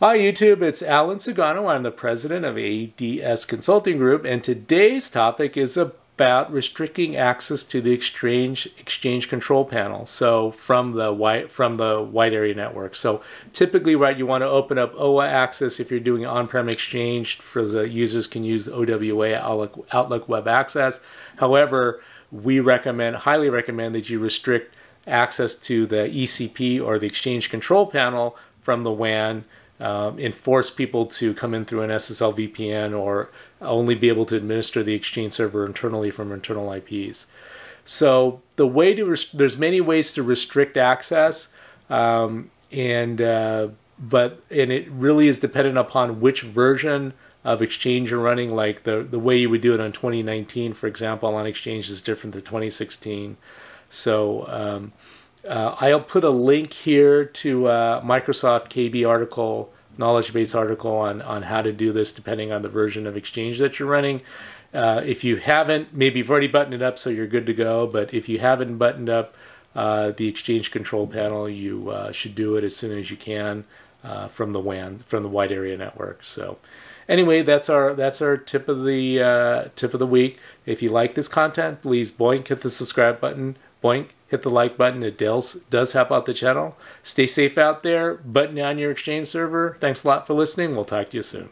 Hi YouTube, it's Alan Sugano. I'm the president of ADS Consulting Group and today's topic is about restricting access to the exchange exchange control panel. So from the white from the wide area network. So typically right you want to open up OWA access if you're doing on-prem exchange for the users can use OWA Outlook, Outlook Web Access. However, we recommend highly recommend that you restrict access to the ECP or the exchange control panel from the WAN um, enforce people to come in through an SSL VPN or only be able to administer the Exchange server internally from internal IPs. So the way to there's many ways to restrict access, um, and uh, but and it really is dependent upon which version of Exchange you're running. Like the the way you would do it on 2019, for example, on Exchange is different than 2016. So um, uh, I'll put a link here to a Microsoft KB article, knowledge base article on, on how to do this depending on the version of Exchange that you're running. Uh, if you haven't, maybe you've already buttoned it up so you're good to go, but if you haven't buttoned up uh, the Exchange control panel, you uh, should do it as soon as you can uh, from the WAN, from the wide area network. So anyway, that's our that's our tip of the uh, tip of the week. If you like this content, please boink hit the subscribe button, boink hit the like button. It does, does help out the channel. Stay safe out there. Button down your Exchange server. Thanks a lot for listening. We'll talk to you soon.